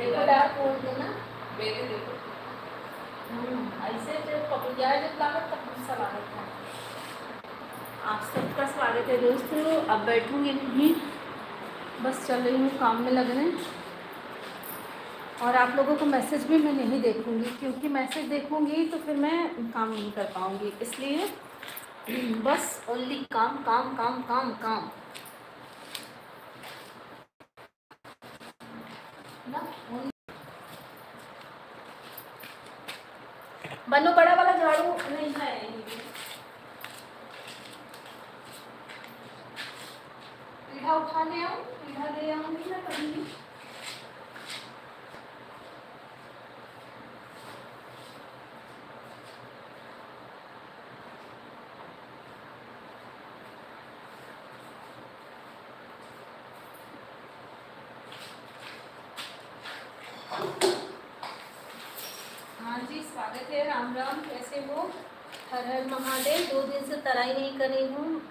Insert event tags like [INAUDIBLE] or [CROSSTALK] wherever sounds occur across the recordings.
देखो डार्क देखो। ऐसे जब जब लागत, तब है। आप सबका स्वागत है दोस्तों। अब बैठूँगी नहीं। बस चल रही हूँ, काम में लग लगने और आप लोगों को मैसेज भी मैं नहीं देखूँगी, क्योंकि मैसेज देखूँगी तो फिर मैं काम नहीं कर पाऊँगी। इसलिए [CLEARS THROAT] बस ओनली काम काम काम काम काम ना only बनो बड़ा वाला झाड़ू। नहीं है पीढ़ा उठाने आऊँ पीढ़ा ले आऊँगी ना कभी हाँ है। राम राम, कैसे हो? हर हर महादेव, दो दिन से तराई नहीं करी हूँ।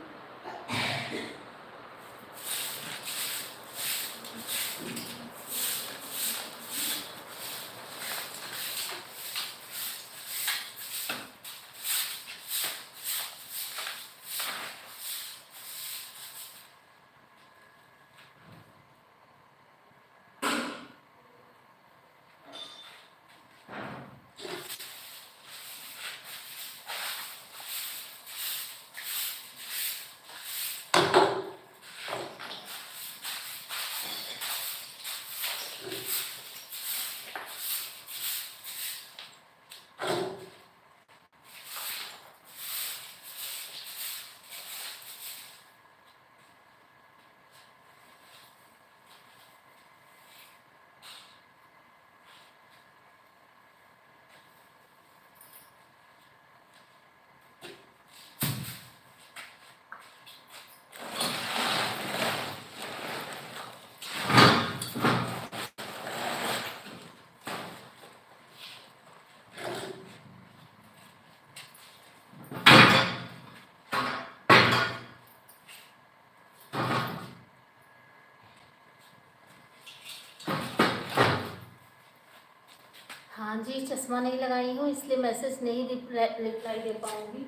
हाँ जी चश्मा नहीं लगाई हूँ इसलिए मैसेज नहीं रिप्लाई दे पाऊँगी।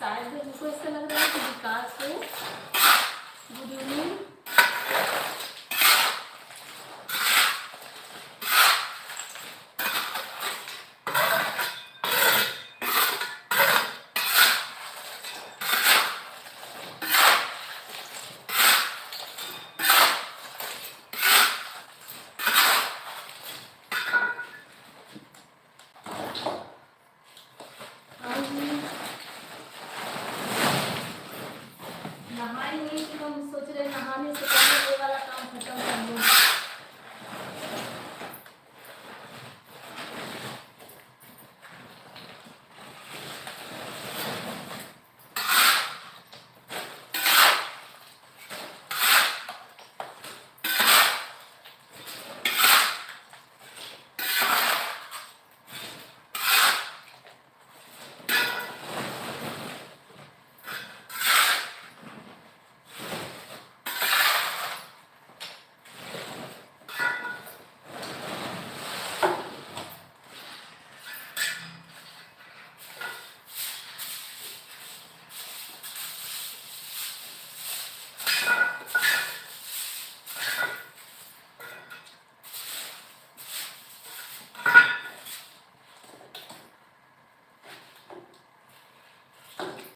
शायद मुझको ऐसा लग रहा है कि विकास है गुड इवनिंग